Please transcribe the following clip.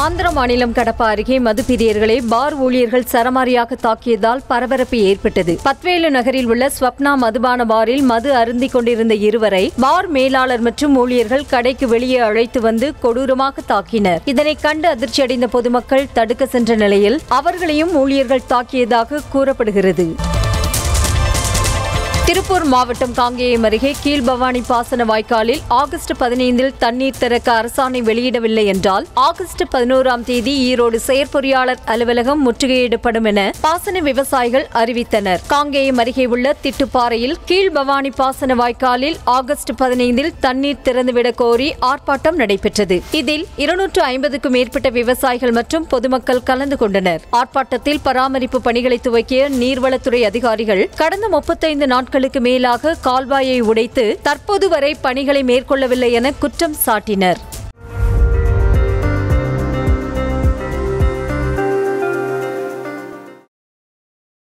ஆந்திர மாநிலம் கடப்பா அருகே மதுப்பிரியர்களை பார் ஊழியர்கள் சரமாரியாக தாக்கியதால் பரபரப்பு ஏற்பட்டது. பத்வேலு நகரில் உள்ள ஸ்வப்னா மதுபான பாரில் மது அருந்திக் கொண்டிருந்த இருவரை பார் மேலாளர் மற்றும் ஊழியர்கள் கடைக்கு வெளியே அழைத்து வந்து கொடூரமாக தாக்கினர். இதனை கண்டு அதிர்ச்சியடைந்த பொதுமக்கள் தடுக்க சென்ற நிலையில் அவர்களையும் ஊழியர்கள் தாக்கியதாக கூறப்படுகிறது. திருப்பூர் மாவட்டம் காங்கேயம் அருகே கீழ்பவானி பாசன வாய்க்காலில் ஆகஸ்ட் பதினைந்தில் தண்ணீர் திறக்க அரசாணை வெளியிடவில்லை என்றால் ஆகஸ்ட் பதினோராம் தேதி ஈரோடு செயற்பொறியாளர் அலுவலகம் முற்றுகையிடப்படும் என பாசன விவசாயிகள் அறிவித்தனர். காங்கேயம் அருகே உள்ள திட்டுப்பாறையில் கீழ்பவானி பாசன வாய்க்காலில் ஆகஸ்ட் பதினைந்தில் தண்ணீர் திறந்துவிட கோரி ஆர்ப்பாட்டம் நடைபெற்றது. இதில் இருநூற்று ஐம்பதுக்கும் மேற்பட்ட விவசாயிகள் மற்றும் பொதுமக்கள் கலந்து கொண்டனர். ஆர்ப்பாட்டத்தில் பராமரிப்பு பணிகளை துவக்கிய நீர்வளத்துறை அதிகாரிகள் கடந்த முப்பத்தைந்து நாட்கள் நாட்களுக்கு மேலாக கால்வாயை உடைத்து தற்போது வரை பணிகளை மேற்கொள்ளவில்லை என குற்றம் சாட்டினர்.